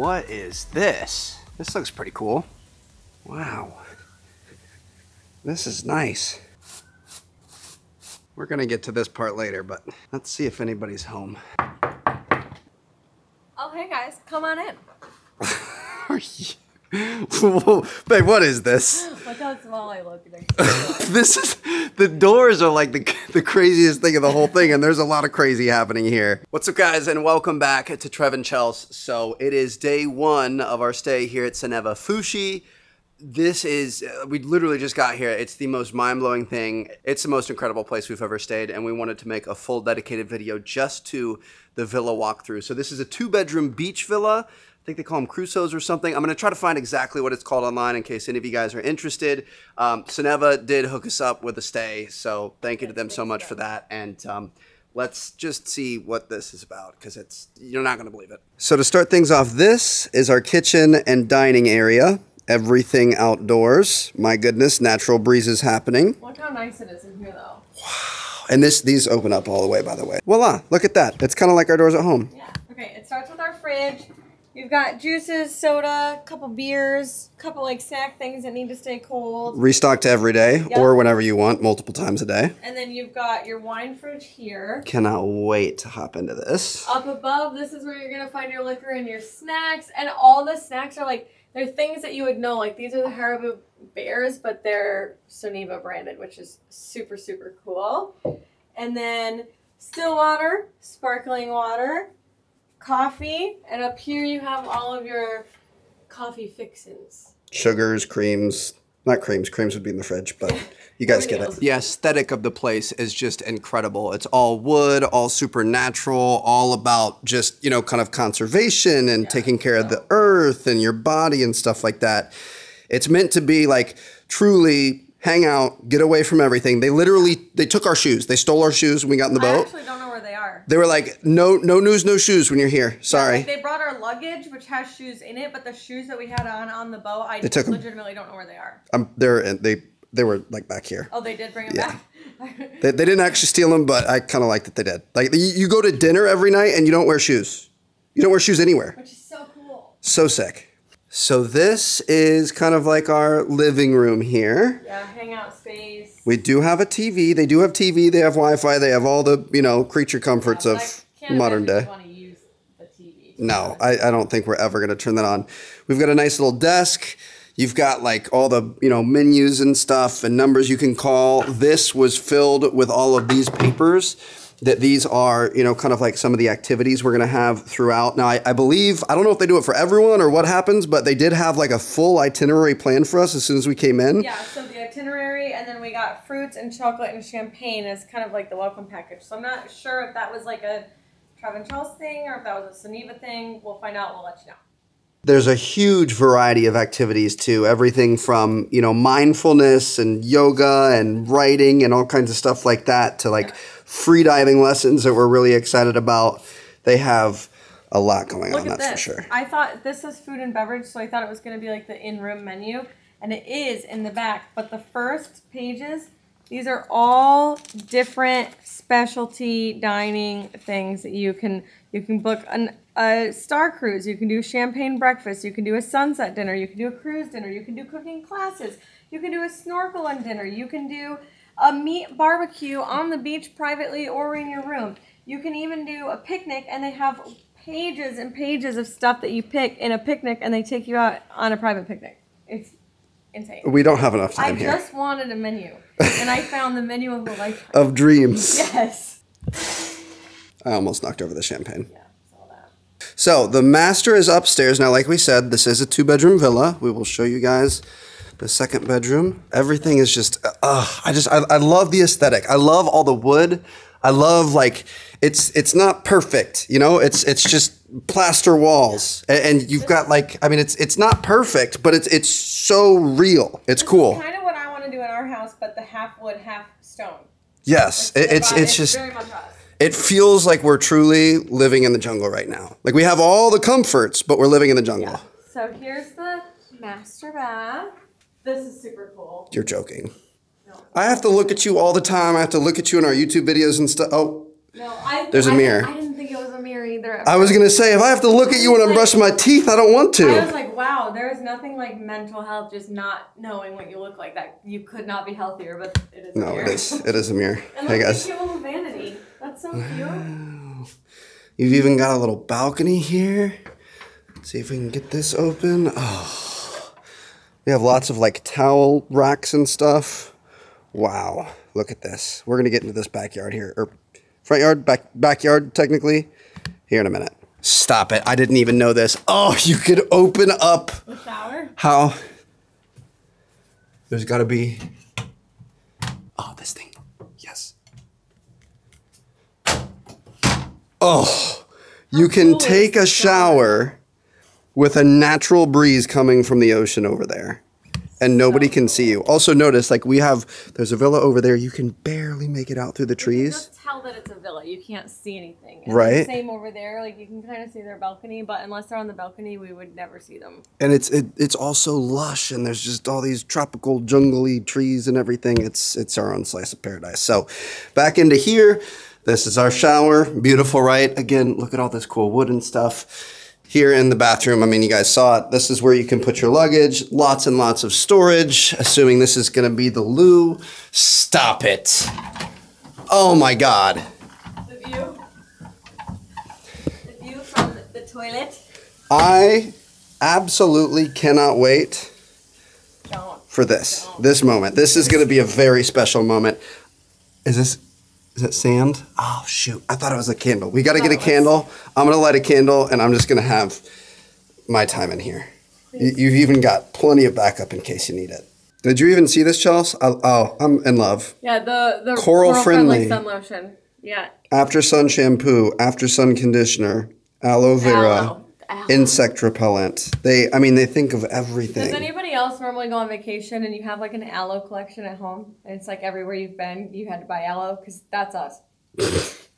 What is this? This looks pretty cool. Wow. This is nice. We're gonna get to this part later, but let's see if anybody's home. Oh, hey guys, come on in. Are you- Babe, what is this? Look how small I look. this is the doors are like the, the craziest thing of the whole thing, and there's a lot of crazy happening here. What's up, guys, and welcome back to Trev and Chels. So it is day one of our stay here at Soneva Fushi. This is uh, we literally just got here. It's the most mind-blowing thing. It's the most incredible place we've ever stayed, and we wanted to make a full dedicated video just to the villa walkthrough. So this is a two-bedroom beach villa. I think they call them Crusoes or something. I'm going to try to find exactly what it's called online in case any of you guys are interested. Um, Soneva did hook us up with a stay, so thank you to them so much for that. And um, let's just see what this is about because it's you're not going to believe it. So to start things off, this is our kitchen and dining area. Everything outdoors. My goodness, natural breezes happening. Look how nice it is in here, though. Wow. And this these open up all the way, by the way. Voila! Look at that. It's kind of like our doors at home. Yeah. Okay, it starts with our fridge. We've got juices, soda, a couple beers, couple like snack things that need to stay cold. Restocked every day Yep. or whenever you want, multiple times a day. And then you've got your wine fridge here. Cannot wait to hop into this. Up above, this is where you're gonna find your liquor and your snacks. And all the snacks are like they're things that you would know. Like these are the Haribo bears, but they're Soneva branded, which is super super cool. And then still water, sparkling water, coffee, and up here you have all of your coffee fixins. Sugars, creams, not creams, creams would be in the fridge, but you guys get it. The aesthetic of the place is just incredible. It's all wood, all supernatural, all about just, you know, kind of conservation and taking care of the earth and your body and stuff like that. It's meant to be like truly hang out, get away from everything. They literally they took our shoes. They stole our shoes when we got in the I boat. actually don't know where they were like, "No no news, no shoes when you're here." Sorry. Like they brought our luggage, which has shoes in it, but the shoes that we had on on the boat, I took 'em. legitimately don't know where they are. Um, they're they they were like back here. Oh, they did bring them Yeah. back. They, they didn't actually steal them, but I kind of like that they did. Like you, you go to dinner every night and you don't wear shoes. You don't wear shoes anywhere. Which is so cool. So sick. So this is kind of like our living room here. Yeah, hangout space. We do have a TV. They do have TV. They have Wi-Fi. They have all the you know creature comforts Yeah, of modern day. you want to use the TV. No, I, I don't think we're ever going to turn that on. We've got a nice little desk. You've got like all the, you know, menus and stuff and numbers you can call. This was filled with all of these papers that these are, you know, kind of like some of the activities we're going to have throughout. Now, I, I believe, I don't know if they do it for everyone or what happens, but they did have like a full itinerary plan for us as soon as we came in. Yeah, so the itinerary, and then we got fruits and chocolate and champagne as kind of like the welcome package. So I'm not sure if that was like a Trev and Chels thing or if that was a Soneva thing. We'll find out. We'll let you know. There's a huge variety of activities too. Everything from, you know, mindfulness and yoga and writing and all kinds of stuff like that to like free diving lessons that we're really excited about. They have a lot going Look on, that's this. for sure. I thought this is food and beverage, so I thought it was going to be like the in-room menu, and it is in the back. But the first pages, these are all different specialty dining things that you can you can book an, a star cruise. You can do champagne breakfast. You can do a sunset dinner. You can do a cruise dinner. You can do cooking classes. You can do a snorkel and dinner. You can do a meat barbecue on the beach privately or in your room. You can even do a picnic, and they have pages and pages of stuff that you pick in a picnic, and they take you out on a private picnic. It's insane. We don't have enough I time here. just wanted a menu, and I found the menu of a lifetime. Of dreams. Yes. I almost knocked over the champagne. Yeah. So the master is upstairs. Now, like we said, this is a two bedroom villa. We will show you guys the second bedroom. Everything is just, uh, I just, I, I love the aesthetic. I love all the wood. I love like, it's, it's not perfect, you know, it's, it's just plaster walls. A- And, you've got like, I mean, it's, it's not perfect, but it's, it's so real. It's cool. Kind of what I want to do in our house, but the half wood, half stone. Yes. It, it's, But it's just, very much us. It feels like we're truly living in the jungle right now. Like we have all the comforts, but we're living in the jungle. So here's the master bath. This is super cool. You're joking. No. I have to look at you all the time. I have to look at you in our YouTube videos and stuff. Oh, No, I. There's a I mirror. I didn't think it was a mirror either. at I was gonna say if I have to look at you when I'm brushing my teeth, I don't want to. I was like, wow, there is nothing like mental health, just not knowing what you look like. That you could not be healthier, but it is. a No, mirror. it is. It is a mirror. And Hey guys, your little vanity. That's so cute. you've even got a little balcony here. See if we can get this open. Oh, we have lots of like towel racks and stuff. Wow, look at this. We're gonna get into this backyard here, or front yard, back backyard technically, here in a minute. Stop it! I didn't even know this. Oh, you could open up. The shower. How? There's got to be. Oh, this thing. Yes. Oh, you can cool take a the shower with a natural breeze coming from the ocean over there. And nobody can see you. Also, notice like we have, there's a villa over there. You can barely make it out through the trees. You can tell that it's a villa. You can't see anything. And Right. Same over there. Like you can kind of see their balcony, but unless they're on the balcony, we would never see them. and it's it, it's also lush and there's just all these tropical jungly trees and everything it's it's our own slice of paradise so back into here this is our shower beautiful right again look at all this cool wood and stuff here in the bathroom i mean you guys saw it this is where you can put your luggage lots and lots of storage assuming this is going to be the loo stop it oh my god The view. The view from the toilet. i absolutely cannot wait Don't. for this this moment. This is going to be a very special moment. Is this is it sand? Oh shoot! I thought it was a candle. We got to get a No, candle. I'm gonna light a candle, and I'm just gonna have my time in here. You, you've even got plenty of backup in case you need it. Did you even see this, Chelsea? Oh, oh, I'm in love. Yeah, the the Coral friendly. sun lotion. Yeah. After sun shampoo, after sun conditioner, aloe vera, Aloe. Insect repellent. They, I mean, they think of everything. Does anybody else normally go on vacation and you have like an aloe collection at home? And it's like everywhere you've been, you had to buy aloe? Because that's us.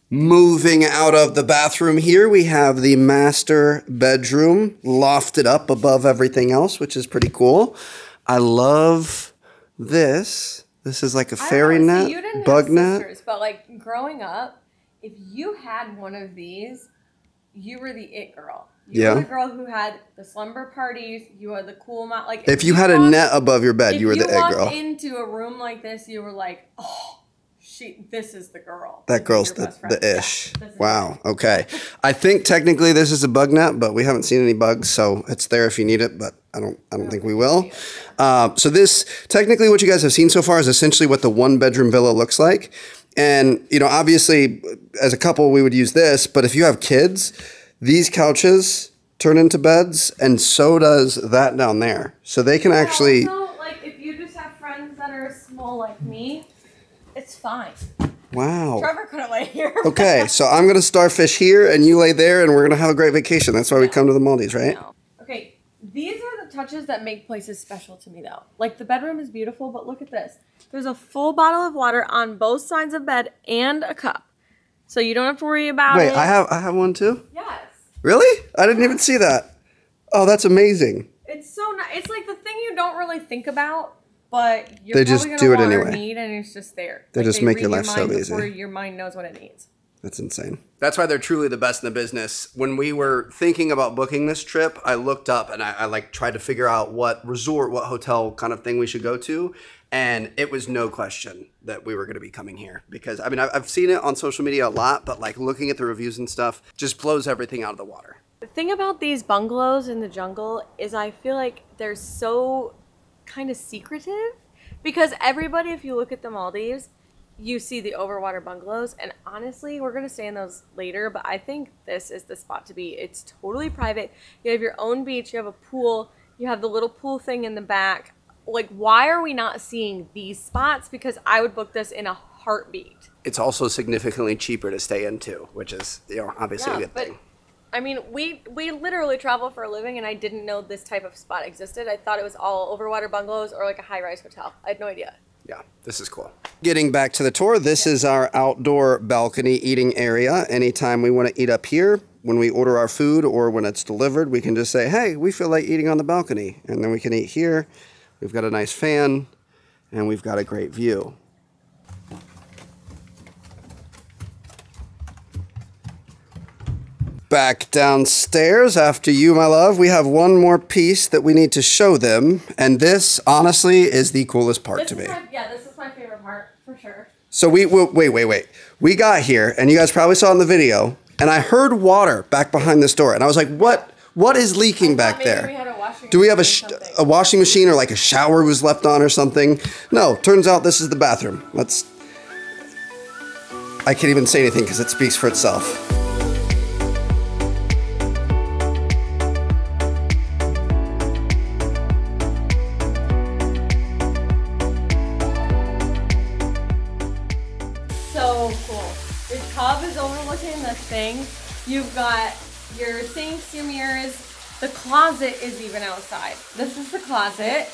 Moving out of the bathroom here, we have the master bedroom lofted up above everything else, which is pretty cool. I love this. This is like a fairy know, net, didn't bug net. sisters, but like growing up, if you had one of these, you were the it girl. You Yeah. were the girl who had the slumber parties. You were the cool mom. Like If you had a net above your bed, you were the walked girl. into a room like this, you were like, oh, she. This is the girl. That This girl's the, the ish. is wow. Okay. I think technically this is a bug net, but we haven't seen any bugs, so it's there if you need it. But I don't. I don't think we will. Uh, so this technically what you guys have seen so far is essentially what the one bedroom villa looks like. And you know, obviously, as a couple, we would use this. But if you have kids, these couches turn into beds, and so does that down there. So they can actually. Also, like if you just have friends that are small like me, it's fine. Wow. Trevor couldn't lay here. Okay, so I'm gonna starfish here, and you lay there, and we're gonna have a great vacation. That's why we come to the Maldives, right? No. Okay, these are the touches that make places special to me, though. Like the bedroom is beautiful, but look at this. There's a full bottle of water on both sides of bed and a cup, so you don't have to worry about Wait, it. I have I have one too. Yes, Really? I didn't even see that. Oh, that's amazing. it's so nice. It's like the thing you don't really think about, but you're They just do it gonna anyway. need, and it's just there. They just make your read life so mind easy. Your mind knows what it needs. That's insane. That's why they're truly the best in the business. When we were thinking about booking this trip, I looked up and I, I like tried to figure out what resort, what hotel kind of thing we should go to, and it was no question that we were going to be coming here because I mean I've, seen it on social media a lot, but like looking at the reviews and stuff just blows everything out of the water. The thing about these bungalows in the jungle is I feel like they're so kind of secretive because everybody, if you look at the Maldives, you see the overwater bungalows. And honestly, we're going to stay in those later, but I think this is the spot to be. It's totally private. You have your own beach, you have a pool, you have the little pool thing in the back. Like, why are we not seeing these spots? Because I would book this in a heartbeat. It's also significantly cheaper to stay into, which is you know obviously a good but thing. I mean, we we literally travel for a living, and I didn't know this type of spot existed. I thought it was all overwater bungalows or like a high rise hotel. I had no idea. Yeah, this is cool. Getting back to the tour, this is our outdoor balcony eating area. Anytime we want to eat up here, when we order our food or when it's delivered, we can just say, hey, we feel like eating on the balcony. And then we can eat here. We've got a nice fan and we've got a great view. back downstairs after you, my love. We have one more piece that we need to show them, and this, honestly, is the coolest part This to me. my, yeah, this is my favorite part for sure. So we, we wait, wait, wait. We got here, and you guys probably saw in the video, and I heard water back behind this door, and I was like, "What? What is leaking back there? We had a washing Do we have a sh- a washing machine or like a shower was left on or something?" No. Turns out this is the bathroom. Let's. I can't even say anything because it speaks for itself. So cool. Your tub is overlooking this thing. You've got your sinks, your mirrors. The closet is even outside. This is the closet.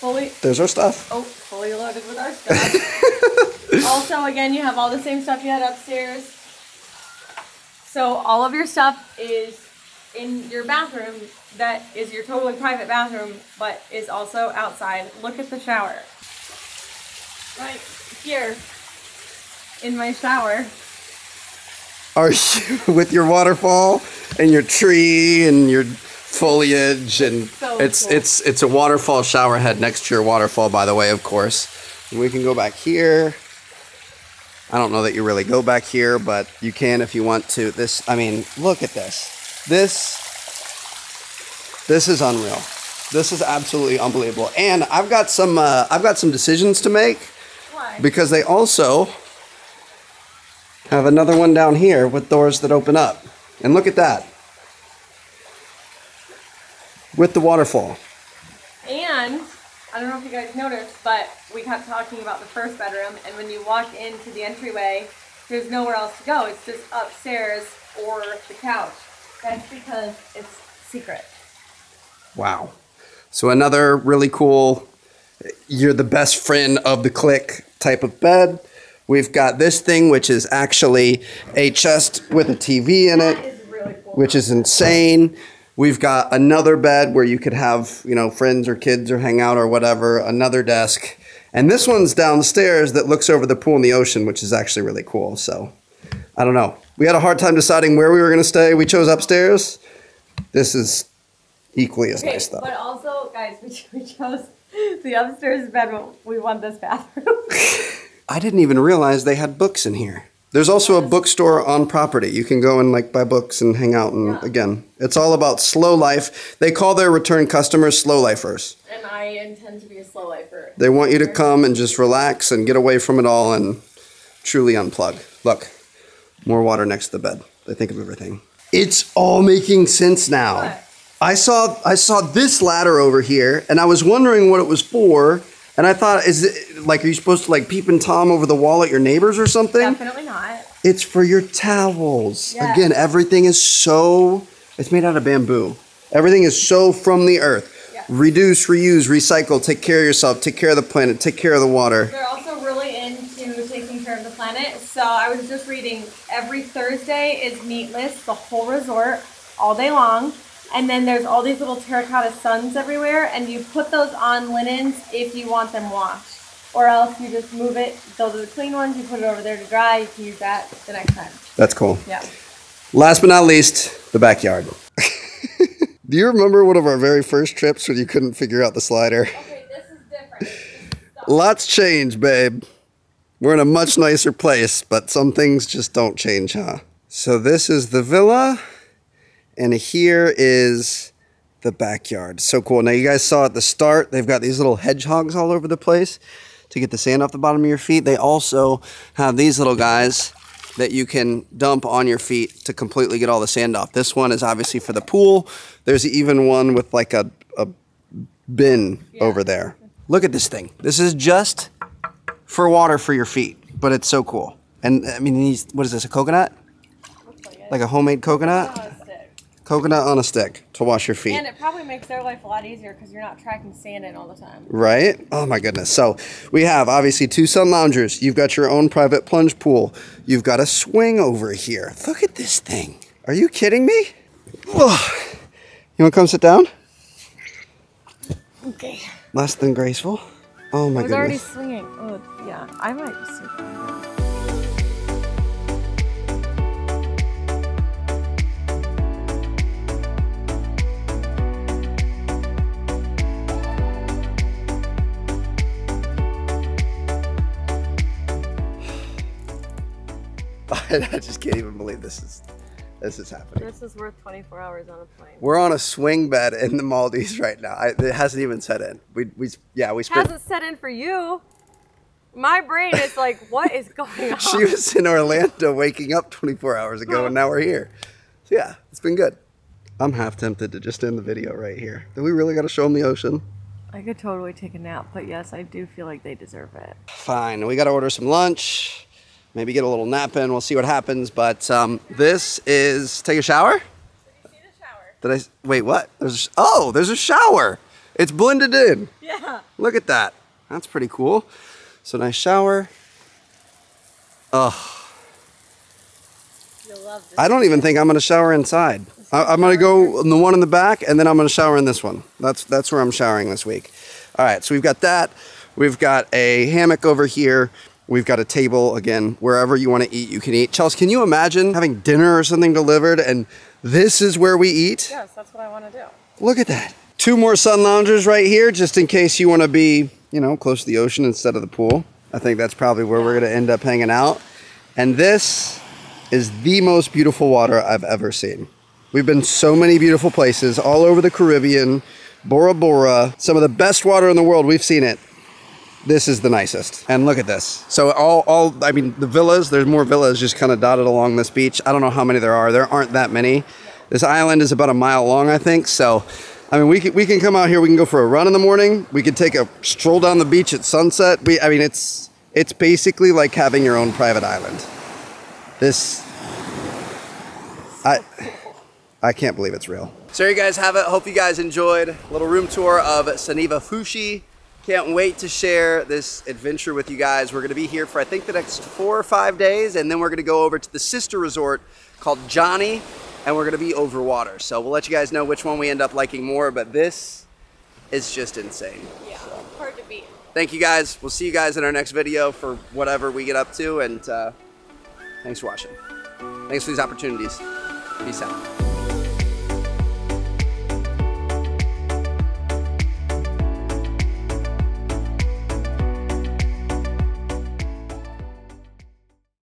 Fully There's our stuff. oh, fully loaded with our stuff. also, again, you have all the same stuff you had upstairs. So all of your stuff is in your bathroom that is your totally private bathroom, but is also outside. Look at the shower. Right here in my shower. Are you with your waterfall and your tree and your foliage and So it's cool. it's it's a waterfall shower head next to your waterfall by the way of course. And we can go back here. I don't know that you really go back here but you can if you want to. This i mean look at this. This this is unreal. This is absolutely unbelievable. And i've got some uh, i've got some decisions to make Why? because they also have another one down here with doors that open up. And look at that. With the waterfall. And I don't know if you guys noticed, but we kept talking about the first bedroom, and when you walk into the entryway, there's nowhere else to go. It's just upstairs or the couch. That's because it's secret. Wow. So another really cool you're the best friend of the click type of bed. We've got this thing which is actually a chest with a TV in it. is really cool. which is insane. We've got another bed where you could have, you know, friends or kids or hang out or whatever, another desk. And this one's downstairs that looks over the pool and the ocean, which is actually really cool. So, I don't know. We had a hard time deciding where we were going to stay. We chose upstairs. This is equally as Okay, nice, though. but also, guys, we, we chose the upstairs bed, but we want this bathroom. I didn't even realize they had books in here. There's also a bookstore on property. You can go and like buy books and hang out. And Yeah. again, it's all about slow life. They call their return customers slow lifers. and I intend to be a slow lifer. They want you to come and just relax and get away from it all and truly unplug. Look, more water next to the bed. They think of everything. It's all making sense now. What? I saw I saw this ladder over here and I was wondering what it was for. And I thought, is it like are you supposed to like peep and tom over the wall at your neighbors or something? Definitely not. It's for your towels. Yeah. Again, everything is so it's made out of bamboo. Everything is so from the earth. Yeah. Reduce, reuse, recycle, take care of yourself, take care of the planet, take care of the water. They're also really into taking care of the planet. So I was just reading every Thursday is meatless, the whole resort, all day long. And then there's all these little terracotta suns everywhere, and you put those on linens if you want them washed. Or else you just move it. Those are the clean ones. You put it over there to dry. You can use that the next time. That's cool. Yeah. Last but not least, the backyard. Do you remember one of our very first trips when you couldn't figure out the slider? Okay, this is different. This. Lots change, babe. We're in a much nicer place, but some things just don't change, huh? So this is the villa, and here is the backyard. So cool. Now you guys saw at the start, they've got these little hedgehogs all over the place to get the sand off the bottom of your feet. They also have these little guys that you can dump on your feet to completely get all the sand off. This one is obviously for the pool. There's even one with like a, a bin Yeah. over there. Look at this thing. This is just for water for your feet, but it's so cool. And I mean, these, what is this, a coconut? Like. Like a homemade coconut? Oh, it's thick. Coconut on a stick to wash your feet. And it probably makes their life a lot easier because you're not tracking sand in all the time. Right? Oh my goodness. So we have obviously two sun loungers. You've got your own private plunge pool. You've got a swing over here. Look at this thing. Are you kidding me? Ugh. You want to come sit down? Okay. Less than graceful. Oh my I was already goodness. swinging. Oh, yeah. I might. Just I just can't even believe this is this is happening. This is worth 24 hours on a plane. We're on a swing bed in the Maldives right now. I, it hasn't even set in. We, we yeah, we spent. Hasn't set in for you. My brain is like, what is going on? She was in Orlando waking up 24 hours ago, and now we're here. So yeah, it's been good. I'm half tempted to just end the video right here. Do we really got to show them the ocean? I could totally take a nap, but yes, I do feel like they deserve it. Fine. We got to order some lunch. Maybe get a little nap in. We'll see what happens. But um, this is take a shower. Did I wait? What? There's oh, there's a shower. It's blended in. Yeah. Look at that. That's pretty cool. So nice shower. Ugh. You'll love this. I don't even think I'm gonna shower inside. I, I'm gonna go in the one in the back, and then I'm gonna shower in this one. That's that's where I'm showering this week. All right, so we've got that. We've got a hammock over here. We've got a table again. Wherever you want to eat, you can eat. Chelsea, can you imagine having dinner or something delivered, and this is where we eat? Yes, that's what I want to do. Look at that. Two more sun loungers right here, just in case you want to be, you know, close to the ocean instead of the pool. I think that's probably where we're going to end up hanging out. And this is the most beautiful water I've ever seen. We've been so many beautiful places all over the Caribbean, Bora Bora, some of the best water in the world. We've seen it. This is the nicest. And look at this. So all, all I mean, the villas, there's more villas just kind of dotted along this beach. I don't know how many there are. There aren't that many. This island is about a mile long, I think. So, I mean, we can, we can come out here. We can go for a run in the morning. We can take a stroll down the beach at sunset. We, I mean, it's, it's basically like having your own private island. This, I, I can't believe it's real. So you guys have it. Hope you guys enjoyed. A little room tour of Soneva Fushi. Can't wait to share this adventure with you guys. We're going to be here for I think the next four or five days, and then we're going to go over to the sister resort called Jani, and we're going to be over water. So we'll let you guys know which one we end up liking more, but this is just insane. Yeah, hard to beat. Thank you guys. We'll see you guys in our next video for whatever we get up to, and uh, thanks for watching. Thanks for these opportunities. Peace out.